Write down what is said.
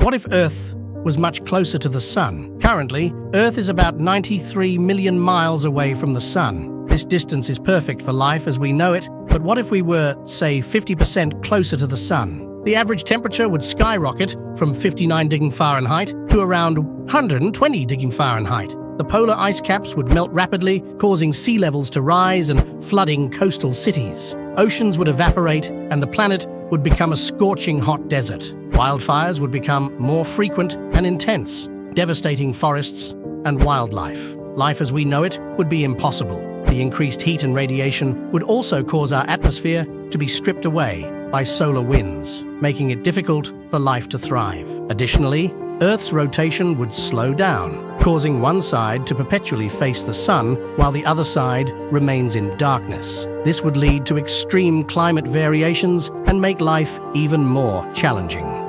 What if Earth was much closer to the Sun? Currently, Earth is about 93 million miles away from the Sun. This distance is perfect for life as we know it, but what if we were, say, 50% closer to the Sun? The average temperature would skyrocket from 59 degrees Fahrenheit to around 120 degrees Fahrenheit. The polar ice caps would melt rapidly, causing sea levels to rise and flooding coastal cities. Oceans would evaporate, and the planet would become a scorching hot desert. Wildfires would become more frequent and intense, devastating forests and wildlife. Life as we know it would be impossible. The increased heat and radiation would also cause our atmosphere to be stripped away by solar winds, making it difficult for life to thrive. Additionally, Earth's rotation would slow down, causing one side to perpetually face the sun while the other side remains in darkness. This would lead to extreme climate variations and make life even more challenging.